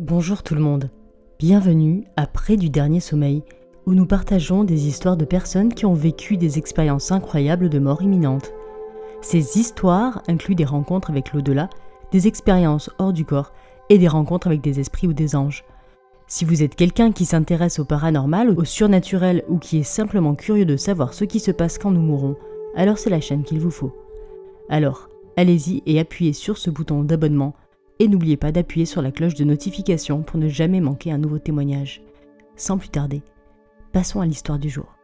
Bonjour tout le monde. Bienvenue après du dernier sommeil, où nous partageons des histoires de personnes qui ont vécu des expériences incroyables de mort imminente. Ces histoires incluent des rencontres avec l'au-delà, des expériences hors du corps et des rencontres avec des esprits ou des anges. Si vous êtes quelqu'un qui s'intéresse au paranormal, au surnaturel ou qui est simplement curieux de savoir ce qui se passe quand nous mourrons, alors c'est la chaîne qu'il vous faut. Alors, allez-y et appuyez sur ce bouton d'abonnement et n'oubliez pas d'appuyer sur la cloche de notification pour ne jamais manquer un nouveau témoignage. Sans plus tarder, passons à l'histoire du jour.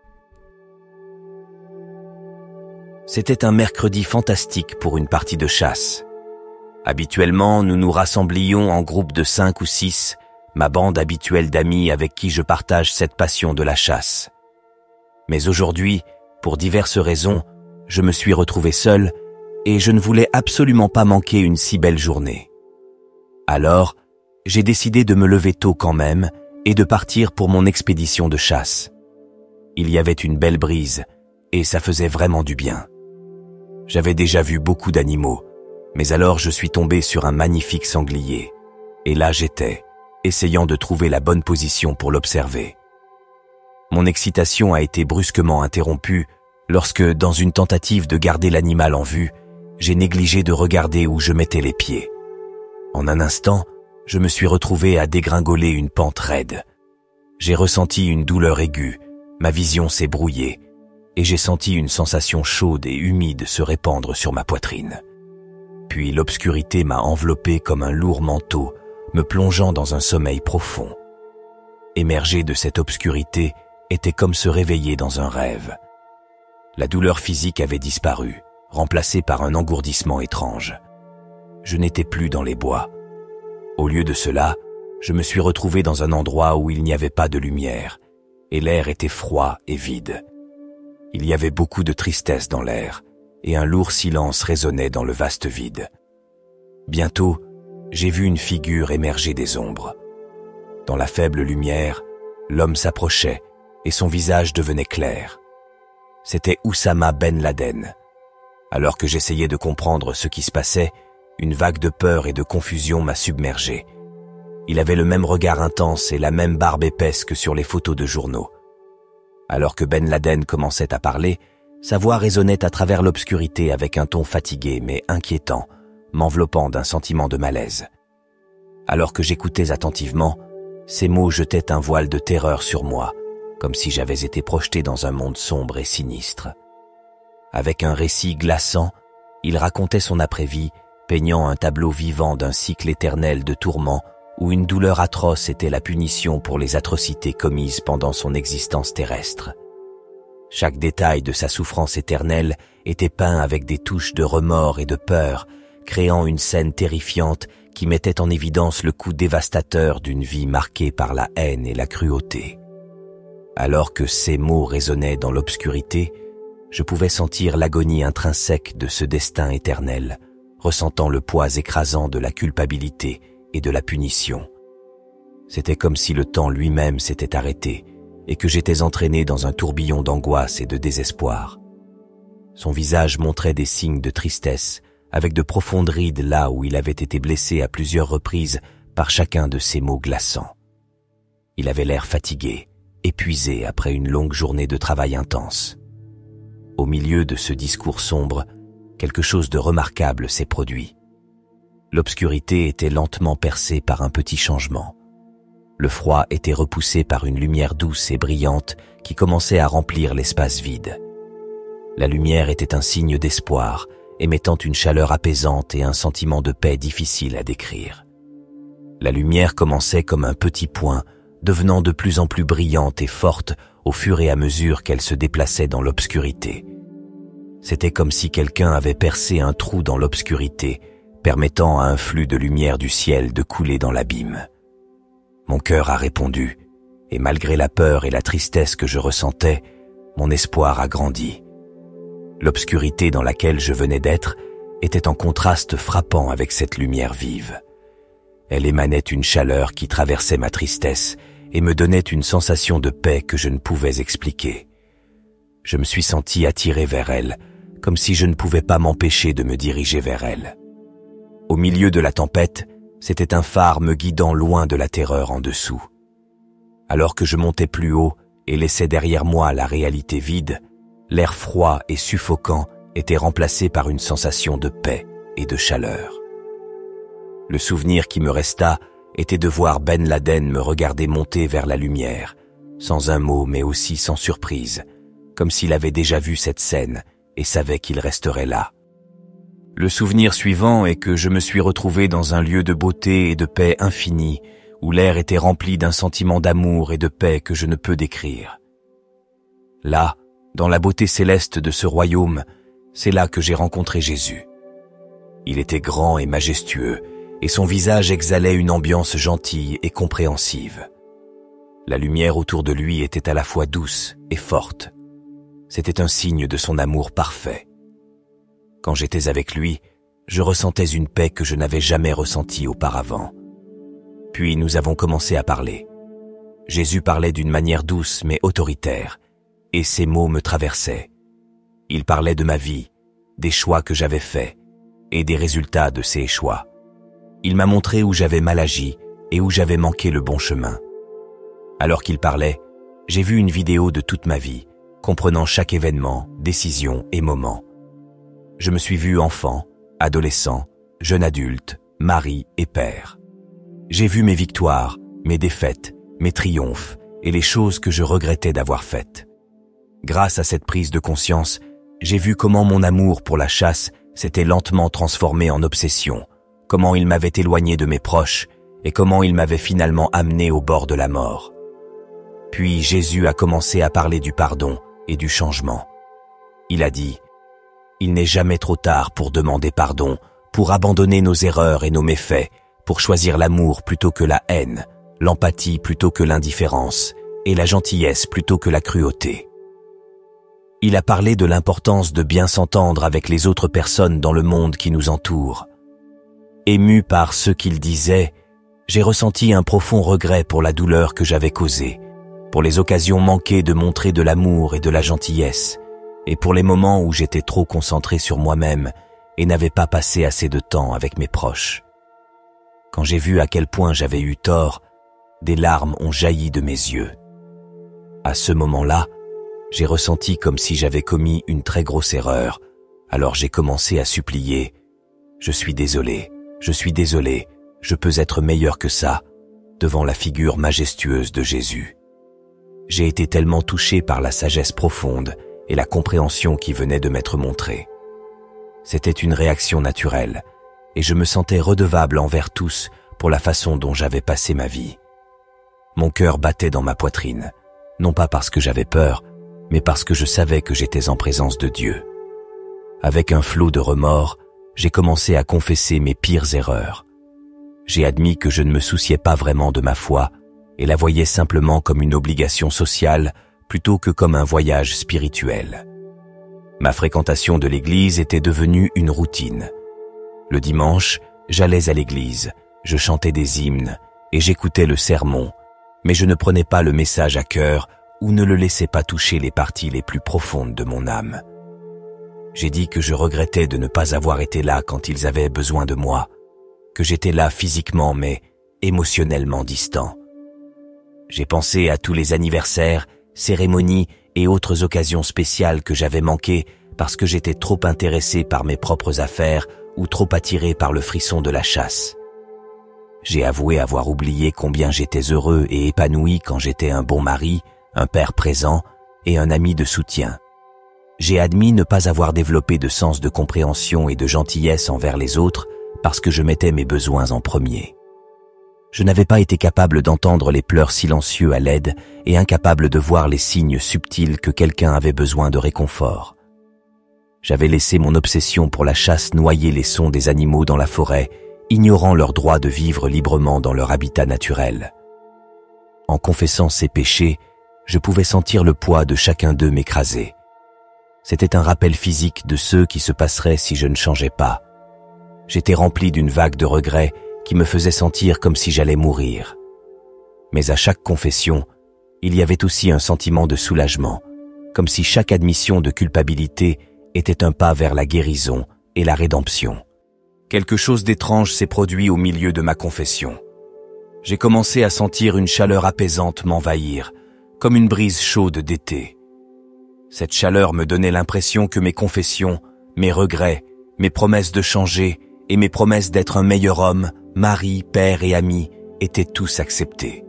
C'était un mercredi fantastique pour une partie de chasse. Habituellement, nous nous rassemblions en groupe de cinq ou six, ma bande habituelle d'amis avec qui je partage cette passion de la chasse. Mais aujourd'hui, pour diverses raisons, je me suis retrouvé seul et je ne voulais absolument pas manquer une si belle journée. Alors, j'ai décidé de me lever tôt quand même et de partir pour mon expédition de chasse. Il y avait une belle brise et ça faisait vraiment du bien. J'avais déjà vu beaucoup d'animaux, mais alors je suis tombé sur un magnifique sanglier. Et là j'étais, essayant de trouver la bonne position pour l'observer. Mon excitation a été brusquement interrompue lorsque, dans une tentative de garder l'animal en vue, j'ai négligé de regarder où je mettais les pieds. En un instant, je me suis retrouvé à dégringoler une pente raide. J'ai ressenti une douleur aiguë, ma vision s'est brouillée, et j'ai senti une sensation chaude et humide se répandre sur ma poitrine. Puis l'obscurité m'a enveloppé comme un lourd manteau, me plongeant dans un sommeil profond. Émerger de cette obscurité était comme se réveiller dans un rêve. La douleur physique avait disparu, remplacée par un engourdissement étrange je n'étais plus dans les bois. Au lieu de cela, je me suis retrouvé dans un endroit où il n'y avait pas de lumière, et l'air était froid et vide. Il y avait beaucoup de tristesse dans l'air, et un lourd silence résonnait dans le vaste vide. Bientôt, j'ai vu une figure émerger des ombres. Dans la faible lumière, l'homme s'approchait, et son visage devenait clair. C'était Oussama Ben Laden. Alors que j'essayais de comprendre ce qui se passait, une vague de peur et de confusion m'a submergé. Il avait le même regard intense et la même barbe épaisse que sur les photos de journaux. Alors que Ben Laden commençait à parler, sa voix résonnait à travers l'obscurité avec un ton fatigué mais inquiétant, m'enveloppant d'un sentiment de malaise. Alors que j'écoutais attentivement, ces mots jetaient un voile de terreur sur moi, comme si j'avais été projeté dans un monde sombre et sinistre. Avec un récit glaçant, il racontait son après-vie peignant un tableau vivant d'un cycle éternel de tourments où une douleur atroce était la punition pour les atrocités commises pendant son existence terrestre. Chaque détail de sa souffrance éternelle était peint avec des touches de remords et de peur, créant une scène terrifiante qui mettait en évidence le coup dévastateur d'une vie marquée par la haine et la cruauté. Alors que ces mots résonnaient dans l'obscurité, je pouvais sentir l'agonie intrinsèque de ce destin éternel, ressentant le poids écrasant de la culpabilité et de la punition. C'était comme si le temps lui-même s'était arrêté et que j'étais entraîné dans un tourbillon d'angoisse et de désespoir. Son visage montrait des signes de tristesse, avec de profondes rides là où il avait été blessé à plusieurs reprises par chacun de ses mots glaçants. Il avait l'air fatigué, épuisé après une longue journée de travail intense. Au milieu de ce discours sombre, quelque chose de remarquable s'est produit. L'obscurité était lentement percée par un petit changement. Le froid était repoussé par une lumière douce et brillante qui commençait à remplir l'espace vide. La lumière était un signe d'espoir, émettant une chaleur apaisante et un sentiment de paix difficile à décrire. La lumière commençait comme un petit point, devenant de plus en plus brillante et forte au fur et à mesure qu'elle se déplaçait dans l'obscurité. C'était comme si quelqu'un avait percé un trou dans l'obscurité, permettant à un flux de lumière du ciel de couler dans l'abîme. Mon cœur a répondu, et malgré la peur et la tristesse que je ressentais, mon espoir a grandi. L'obscurité dans laquelle je venais d'être était en contraste frappant avec cette lumière vive. Elle émanait une chaleur qui traversait ma tristesse et me donnait une sensation de paix que je ne pouvais expliquer. Je me suis senti attiré vers elle, comme si je ne pouvais pas m'empêcher de me diriger vers elle. Au milieu de la tempête, C'était un phare me guidant loin de la terreur en dessous. Alors que je montais plus haut et laissais derrière moi la réalité vide, l'air froid et suffocant était remplacé par une sensation de paix et de chaleur. Le souvenir qui me resta était de voir Ben Laden me regarder monter vers la lumière, sans un mot mais aussi sans surprise, comme s'il avait déjà vu cette scène et savait qu'il resterait là. Le souvenir suivant est que je me suis retrouvé dans un lieu de beauté et de paix infinie, où l'air était rempli d'un sentiment d'amour et de paix que je ne peux décrire. Là, dans la beauté céleste de ce royaume, c'est là que j'ai rencontré Jésus. Il était grand et majestueux, et son visage exhalait une ambiance gentille et compréhensive. La lumière autour de lui était à la fois douce et forte. C'était un signe de son amour parfait. Quand j'étais avec lui, je ressentais une paix que je n'avais jamais ressentie auparavant. Puis nous avons commencé à parler. Jésus parlait d'une manière douce mais autoritaire, et ses mots me traversaient. Il parlait de ma vie, des choix que j'avais faits, et des résultats de ces choix. Il m'a montré où j'avais mal agi et où j'avais manqué le bon chemin. Alors qu'il parlait, j'ai vu une vidéo de toute ma vie, comprenant chaque événement, décision et moment. Je me suis vu enfant, adolescent, jeune adulte, mari et père. J'ai vu mes victoires, mes défaites, mes triomphes et les choses que je regrettais d'avoir faites. Grâce à cette prise de conscience, j'ai vu comment mon amour pour la chasse s'était lentement transformé en obsession, comment il m'avait éloigné de mes proches et comment il m'avait finalement amené au bord de la mort. Puis Jésus a commencé à parler du pardon et du changement. Il a dit, Il n'est jamais trop tard pour demander pardon, pour abandonner nos erreurs et nos méfaits, pour choisir l'amour plutôt que la haine, l'empathie plutôt que l'indifférence, et la gentillesse plutôt que la cruauté. Il a parlé de l'importance de bien s'entendre avec les autres personnes dans le monde qui nous entoure, Ému par ce qu'il disait, j'ai ressenti un profond regret pour la douleur que j'avais causée, pour les occasions manquées de montrer de l'amour et de la gentillesse, et pour les moments où j'étais trop concentré sur moi-même et n'avais pas passé assez de temps avec mes proches. Quand j'ai vu à quel point j'avais eu tort, des larmes ont jailli de mes yeux. À ce moment-là, j'ai ressenti comme si j'avais commis une très grosse erreur, alors j'ai commencé à supplier ⁇ Je suis désolé, je suis désolé, je peux être meilleur que ça, devant la figure majestueuse de Jésus. J'ai été tellement touché par la sagesse profonde et la compréhension qui venait de m'être montrée. C'était une réaction naturelle, et je me sentais redevable envers tous pour la façon dont j'avais passé ma vie. Mon cœur battait dans ma poitrine, non pas parce que j'avais peur, mais parce que je savais que j'étais en présence de Dieu. Avec un flot de remords, j'ai commencé à confesser mes pires erreurs. J'ai admis que je ne me souciais pas vraiment de ma foi et la voyais simplement comme une obligation sociale plutôt que comme un voyage spirituel. Ma fréquentation de l'église était devenue une routine. Le dimanche, j'allais à l'église, je chantais des hymnes et j'écoutais le sermon, mais je ne prenais pas le message à cœur ou ne le laissais pas toucher les parties les plus profondes de mon âme. J'ai dit que je regrettais de ne pas avoir été là quand ils avaient besoin de moi, que j'étais là physiquement mais émotionnellement distant. J'ai pensé à tous les anniversaires, cérémonies et autres occasions spéciales que j'avais manquées parce que j'étais trop intéressé par mes propres affaires ou trop attiré par le frisson de la chasse. J'ai avoué avoir oublié combien j'étais heureux et épanoui quand j'étais un bon mari, un père présent et un ami de soutien j'ai admis ne pas avoir développé de sens de compréhension et de gentillesse envers les autres parce que je mettais mes besoins en premier. Je n'avais pas été capable d'entendre les pleurs silencieux à l'aide et incapable de voir les signes subtils que quelqu'un avait besoin de réconfort. J'avais laissé mon obsession pour la chasse noyer les sons des animaux dans la forêt, ignorant leur droit de vivre librement dans leur habitat naturel. En confessant ces péchés, je pouvais sentir le poids de chacun d'eux m'écraser. C'était un rappel physique de ceux qui se passeraient si je ne changeais pas. J'étais rempli d'une vague de regrets qui me faisait sentir comme si j'allais mourir. Mais à chaque confession, il y avait aussi un sentiment de soulagement, comme si chaque admission de culpabilité était un pas vers la guérison et la rédemption. quelque chose d'étrange s'est produit au milieu de ma confession. J'ai commencé à sentir une chaleur apaisante m'envahir, comme une brise chaude d'été. Cette chaleur me donnait l'impression que mes confessions, mes regrets, mes promesses de changer et mes promesses d'être un meilleur homme, mari, père et ami étaient tous acceptés.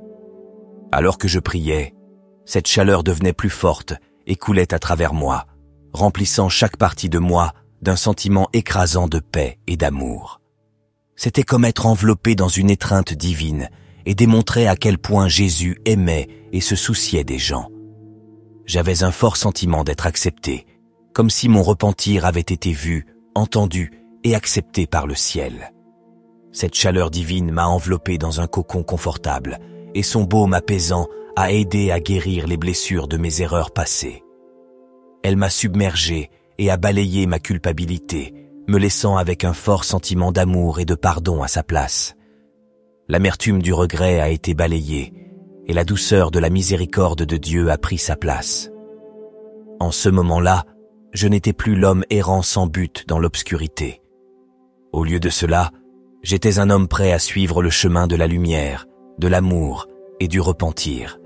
Alors que je priais, cette chaleur devenait plus forte et coulait à travers moi, remplissant chaque partie de moi d'un sentiment écrasant de paix et d'amour. C'était comme être enveloppé dans une étreinte divine et démontrer à quel point Jésus aimait et se souciait des gens. J'avais un fort sentiment d'être accepté, comme si mon repentir avait été vu, entendu et accepté par le ciel. Cette chaleur divine m'a enveloppé dans un cocon confortable, et son baume apaisant a aidé à guérir les blessures de mes erreurs passées. Elle m'a submergé et a balayé ma culpabilité, me laissant avec un fort sentiment d'amour et de pardon à sa place. L'amertume du regret a été balayée, et la douceur de la miséricorde de Dieu a pris sa place. En ce moment-là, je n'étais plus l'homme errant sans but dans l'obscurité. Au lieu de cela, j'étais un homme prêt à suivre le chemin de la lumière, de l'amour et du repentir.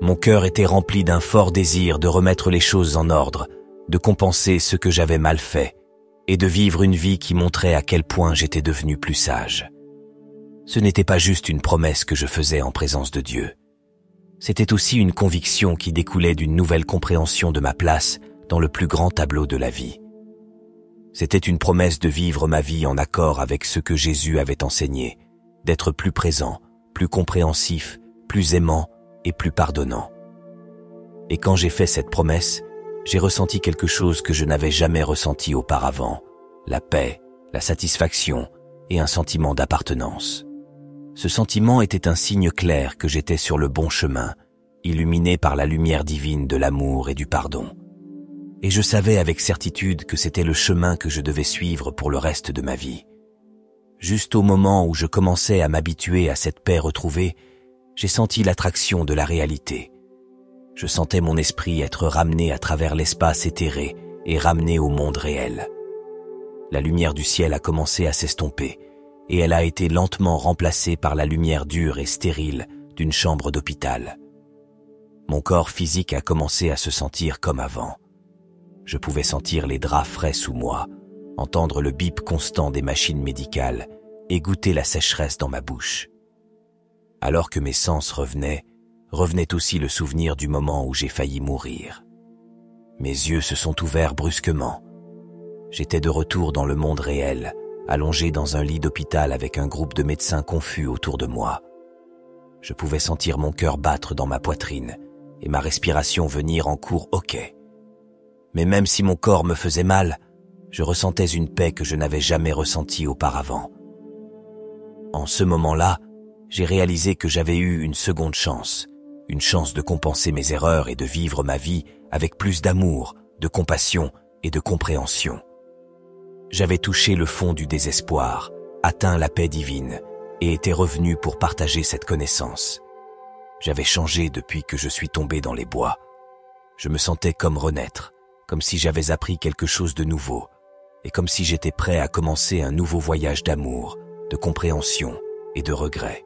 Mon cœur était rempli d'un fort désir de remettre les choses en ordre, de compenser ce que j'avais mal fait, et de vivre une vie qui montrait à quel point j'étais devenu plus sage. Ce n'était pas juste une promesse que je faisais en présence de Dieu. C'était aussi une conviction qui découlait d'une nouvelle compréhension de ma place dans le plus grand tableau de la vie. C'était une promesse de vivre ma vie en accord avec ce que Jésus avait enseigné, d'être plus présent, plus compréhensif, plus aimant et plus pardonnant. Et quand j'ai fait cette promesse, j'ai ressenti quelque chose que je n'avais jamais ressenti auparavant, la paix, la satisfaction et un sentiment d'appartenance. Ce sentiment était un signe clair que j'étais sur le bon chemin, illuminé par la lumière divine de l'amour et du pardon. Et je savais avec certitude que c'était le chemin que je devais suivre pour le reste de ma vie. Juste au moment où je commençais à m'habituer à cette paix retrouvée, j'ai senti l'attraction de la réalité. Je sentais mon esprit être ramené à travers l'espace éthéré et ramené au monde réel. La lumière du ciel a commencé à s'estomper, et elle a été lentement remplacée par la lumière dure et stérile d'une chambre d'hôpital. Mon corps physique a commencé à se sentir comme avant. Je pouvais sentir les draps frais sous moi, entendre le bip constant des machines médicales et goûter la sécheresse dans ma bouche. Alors que mes sens revenaient, revenait aussi le souvenir du moment où j'ai failli mourir. Mes yeux se sont ouverts brusquement. J'étais de retour dans le monde réel, allongé dans un lit d'hôpital avec un groupe de médecins confus autour de moi. Je pouvais sentir mon cœur battre dans ma poitrine et ma respiration venir en cours hoquet. Mais même si mon corps me faisait mal, je ressentais une paix que je n'avais jamais ressentie auparavant. En ce moment-là, j'ai réalisé que j'avais eu une seconde chance, une chance de compenser mes erreurs et de vivre ma vie avec plus d'amour, de compassion et de compréhension. J'avais touché le fond du désespoir, atteint la paix divine et étais revenu pour partager cette connaissance. J'avais changé depuis que je suis tombé dans les bois. Je me sentais comme renaître, comme si j'avais appris quelque chose de nouveau, et comme si j'étais prêt à commencer un nouveau voyage d'amour, de compréhension et de regret.